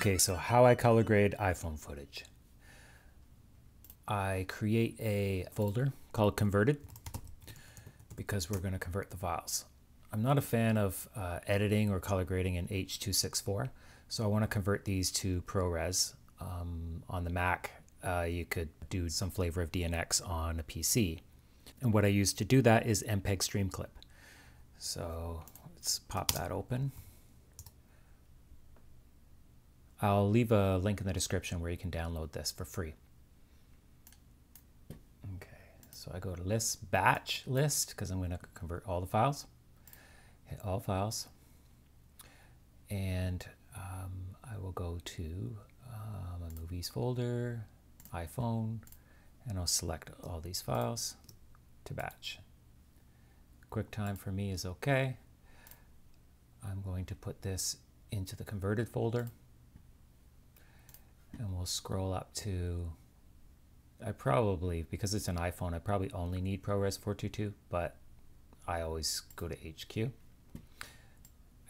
Okay, so how I color grade iPhone footage. I create a folder called converted because we're going to convert the files. I'm not a fan of uh, editing or color grading in H.264, so I want to convert these to ProRes. Um, on the Mac, uh, you could do some flavor of DNX on a PC. And what I use to do that is MPEG Streamclip. So let's pop that open. I'll leave a link in the description where you can download this for free. Okay, so I go to list, batch list, because I'm going to convert all the files. Hit all files. And um, I will go to um, a movies folder, iPhone, and I'll select all these files to batch. QuickTime for me is okay. I'm going to put this into the converted folder and we'll scroll up to I probably because it's an iPhone I probably only need ProRes 422 but I always go to HQ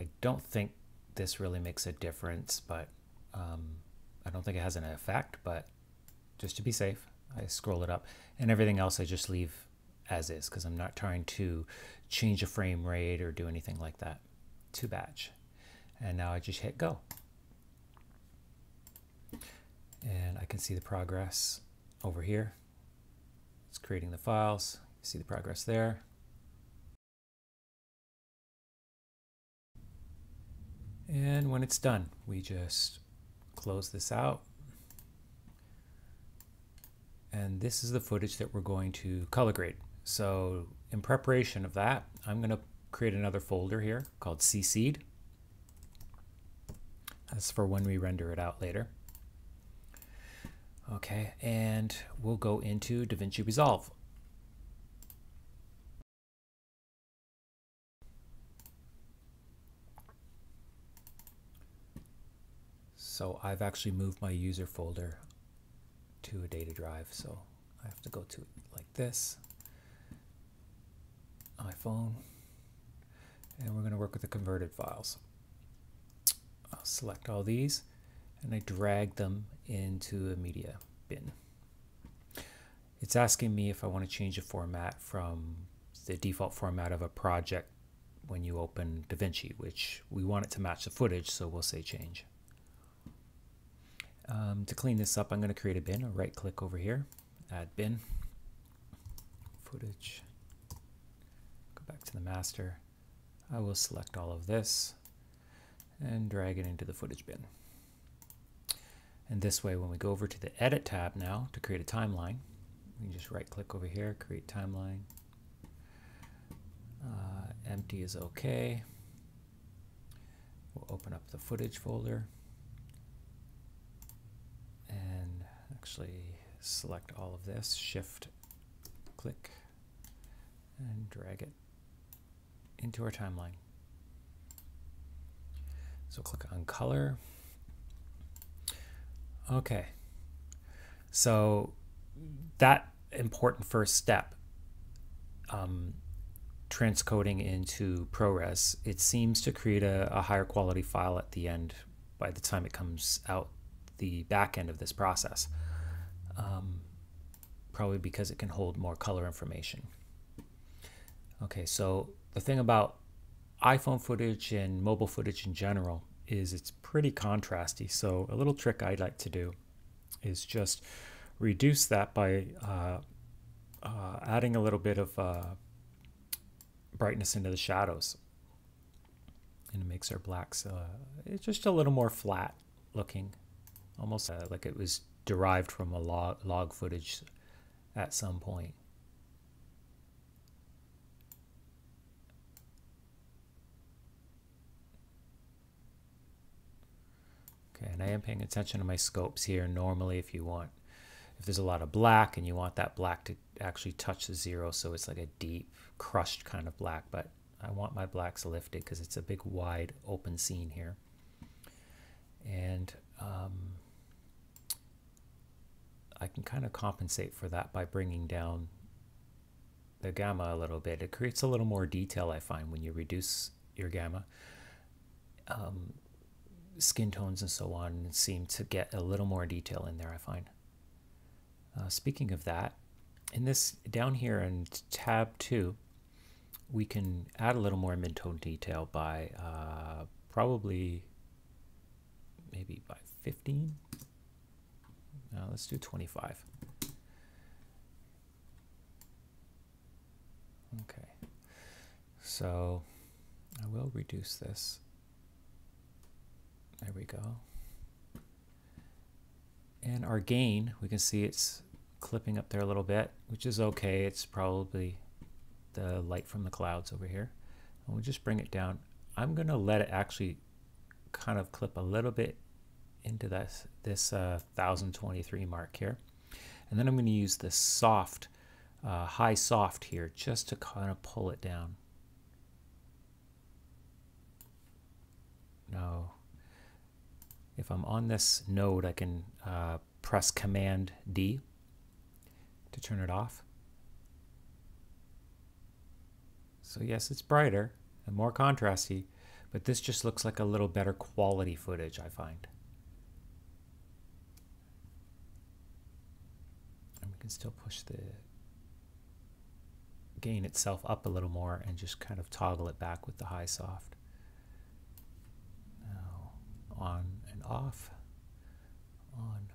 I don't think this really makes a difference but um, I don't think it has an effect but just to be safe I scroll it up. And everything else I just leave as is because I'm not trying to change a frame rate or do anything like that. To batch. And now I just hit go and I can see the progress over here. It's creating the files. You see the progress there. And when it's done, we just close this out. And this is the footage that we're going to color grade. So in preparation of that, I'm going to create another folder here called CC'd. That's for when we render it out later. Okay, and we'll go into DaVinci Resolve. So I've actually moved my user folder to a data drive. So I have to go to it like this, iPhone, and we're going to work with the converted files. I'll select all these and I drag them into a media bin. It's asking me if I want to change the format from the default format of a project when you open DaVinci, which we want it to match the footage, so we'll say change. Um, to clean this up, I'm going to create a bin. I'll right click over here, add bin, footage, go back to the master. I will select all of this and drag it into the footage bin. And this way, when we go over to the Edit tab now to create a timeline, we can just right click over here, create timeline. Uh, empty is okay. We'll open up the footage folder and actually select all of this, shift click and drag it into our timeline. So click on color, Okay. So that important first step, um, transcoding into ProRes, it seems to create a, a, higher quality file at the end by the time it comes out the back end of this process. Um, probably because it can hold more color information. Okay, so the thing about iPhone footage and mobile footage in general is it's pretty contrasty. So a little trick I'd like to do is just reduce that by uh, uh, adding a little bit of uh, brightness into the shadows. And it makes our blacks uh, it's just a little more flat looking, almost uh, like it was derived from a log, log footage at some point. Okay, and I am paying attention to my scopes here. Normally, if you want, if there's a lot of black and you want that black to actually touch the zero, so it's like a deep, crushed kind of black, but I want my blacks lifted because it's a big, wide, open scene here. And um, I can kind of compensate for that by bringing down the gamma a little bit. It creates a little more detail, I find, when you reduce your gamma. Um, skin tones and so on seem to get a little more detail in there, I find. Uh, speaking of that, in this down here in tab 2, we can add a little more mid-tone detail by uh, probably maybe by 15. Now let's do 25. Okay, so I will reduce this. There we go. And our gain, we can see it's clipping up there a little bit, which is okay. It's probably the light from the clouds over here. And we'll just bring it down. I'm going to let it actually kind of clip a little bit into this, this uh, 1023 mark here. And then I'm going to use the soft, uh, high soft here just to kind of pull it down. Now, if I'm on this node, I can uh, press Command D to turn it off. So yes, it's brighter and more contrasty, but this just looks like a little better quality footage, I find. And we can still push the gain itself up a little more and just kind of toggle it back with the high soft. Now on and off, on,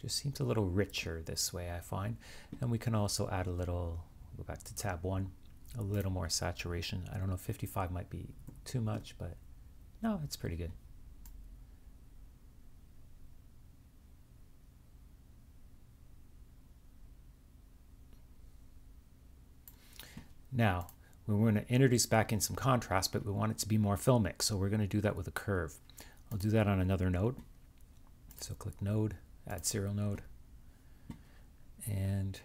just seems a little richer this way, I find. And we can also add a little, go back to tab one, a little more saturation. I don't know, 55 might be too much, but no, it's pretty good. Now, we're going to introduce back in some contrast, but we want it to be more filmic. So we're going to do that with a curve. I'll do that on another node. So click node, add serial node, and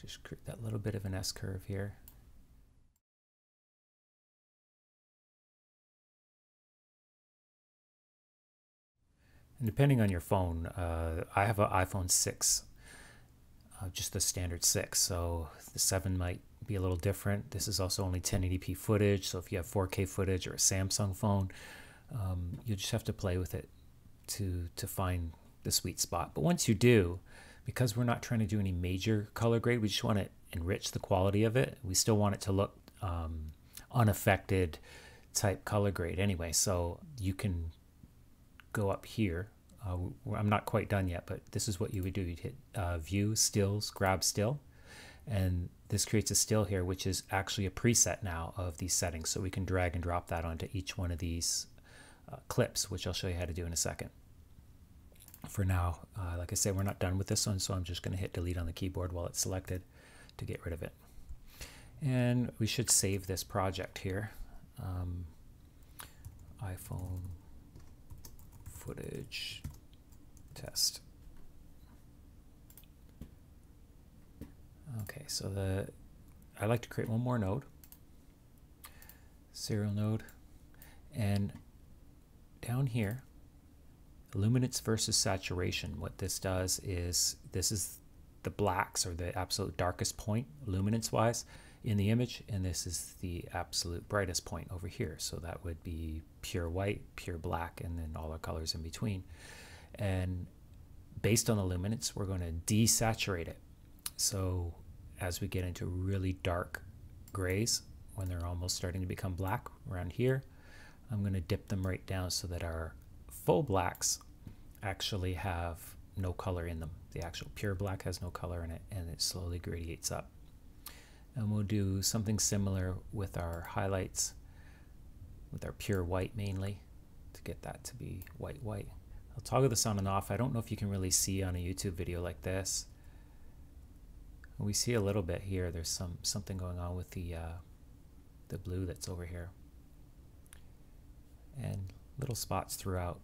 just create that little bit of an S curve here. And depending on your phone, uh, I have an iPhone 6, uh, just the standard 6. So the 7 might be a little different. This is also only 1080p footage. So if you have 4K footage or a Samsung phone, um, you just have to play with it to to find the sweet spot. But once you do, because we're not trying to do any major color grade, we just want to enrich the quality of it. We still want it to look um, unaffected type color grade anyway. So you can go up here. Uh, I'm not quite done yet, but this is what you would do. You'd hit uh, View, Stills, Grab Still, and this creates a still here, which is actually a preset now of these settings. So we can drag and drop that onto each one of these uh, clips, which I'll show you how to do in a second. For now, uh, like I said, we're not done with this one, so I'm just going to hit delete on the keyboard while it's selected to get rid of it. And we should save this project here. Um, iPhone footage test. Okay, so the I like to create one more node, serial node, and down here, luminance versus saturation, what this does is this is the blacks or the absolute darkest point luminance wise in the image and this is the absolute brightest point over here. So that would be pure white pure black and then all the colors in between. And based on the luminance we're going to desaturate it. So as we get into really dark grays when they're almost starting to become black around here I'm going to dip them right down so that our full blacks actually have no color in them. The actual pure black has no color in it and it slowly gradiates up. And we'll do something similar with our highlights, with our pure white mainly, to get that to be white white. I'll toggle this on and off. I don't know if you can really see on a YouTube video like this. We see a little bit here. There's some something going on with the uh, the blue that's over here and little spots throughout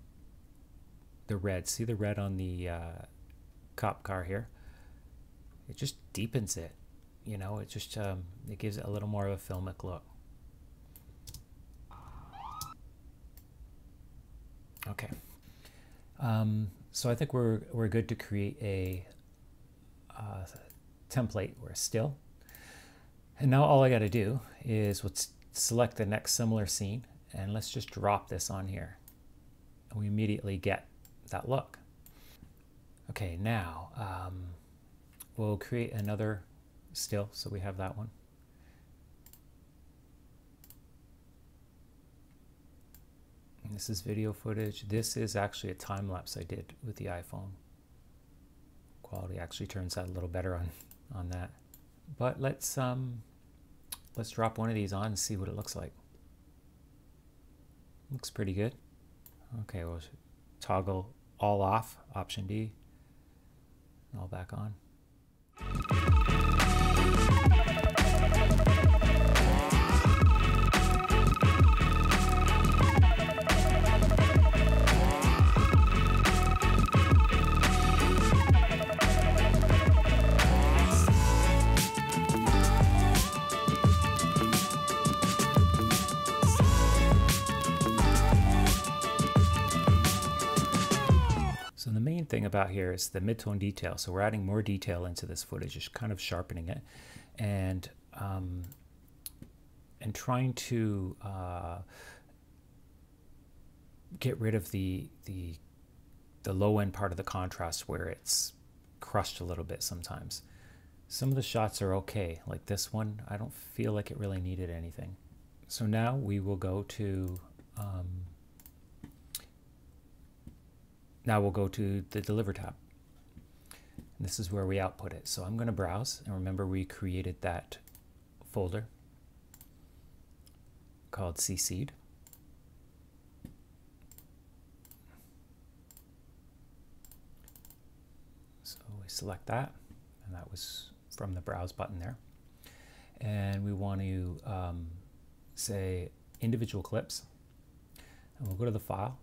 the red. See the red on the uh, cop car here? It just deepens it. You know, it just um, it gives it a little more of a filmic look. Okay. Um, so I think we're we're good to create a uh, template or a still. And now all I got to do is what's select the next similar scene and let's just drop this on here. And we immediately get that look. Okay, now um, we'll create another still so we have that one. And this is video footage. This is actually a time lapse I did with the iPhone. Quality actually turns out a little better on, on that. But let's um, let's drop one of these on and see what it looks like. Looks pretty good. Okay, we'll toggle all off, option D, all back on. So the main thing about here is the midtone detail. So we're adding more detail into this footage, just kind of sharpening it, and um, and trying to uh, get rid of the the the low end part of the contrast where it's crushed a little bit sometimes. Some of the shots are okay, like this one. I don't feel like it really needed anything. So now we will go to um, now we'll go to the Deliver tab. And this is where we output it. So I'm going to browse, and remember we created that folder called CC'd. So we select that, and that was from the browse button there. And we want to um, say individual clips, and we'll go to the file,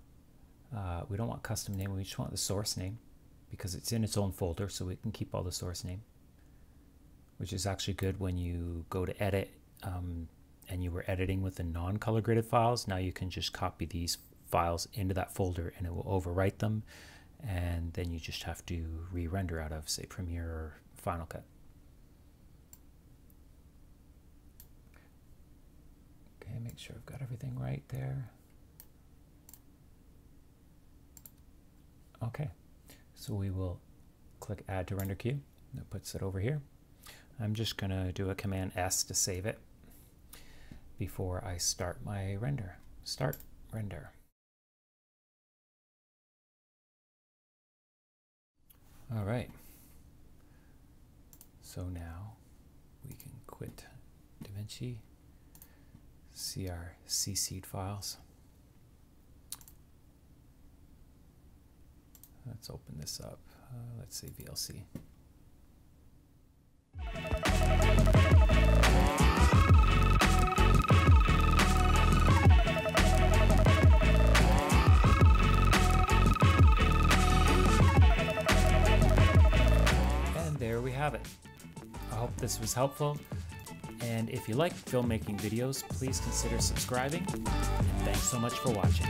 uh, we don't want custom name, we just want the source name because it's in its own folder so we can keep all the source name, which is actually good when you go to edit um, and you were editing with the non-color graded files. Now you can just copy these files into that folder and it will overwrite them and then you just have to re-render out of say Premiere or Final Cut. Okay, make sure I've got everything right there. Okay, so we will click add to render queue. That puts it over here. I'm just going to do a command S to save it before I start my render. Start render. All right. So now we can quit DaVinci, see our CC'd files. Let's open this up. Uh, let's say VLC. And there we have it. I hope this was helpful. And if you like filmmaking videos, please consider subscribing. And thanks so much for watching.